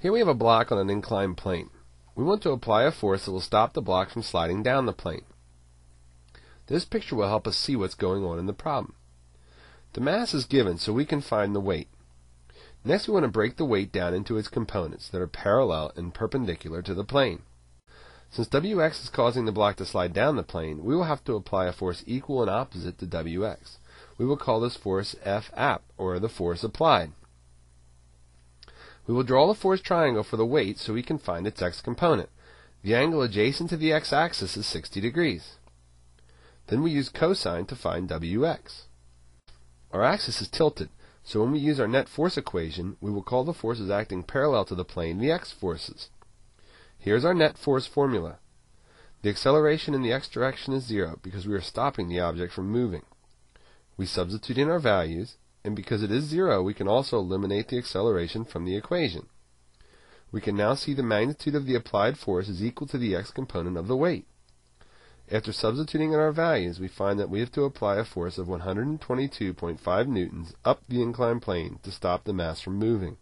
Here we have a block on an inclined plane. We want to apply a force that will stop the block from sliding down the plane. This picture will help us see what's going on in the problem. The mass is given so we can find the weight. Next we want to break the weight down into its components that are parallel and perpendicular to the plane. Since Wx is causing the block to slide down the plane, we will have to apply a force equal and opposite to Wx. We will call this force F app, or the force applied. We will draw the force triangle for the weight so we can find its x component. The angle adjacent to the x-axis is 60 degrees. Then we use cosine to find Wx. Our axis is tilted, so when we use our net force equation, we will call the forces acting parallel to the plane the x forces. Here's our net force formula. The acceleration in the x direction is zero because we are stopping the object from moving. We substitute in our values, and because it is zero, we can also eliminate the acceleration from the equation. We can now see the magnitude of the applied force is equal to the x component of the weight. After substituting in our values, we find that we have to apply a force of 122.5 newtons up the inclined plane to stop the mass from moving.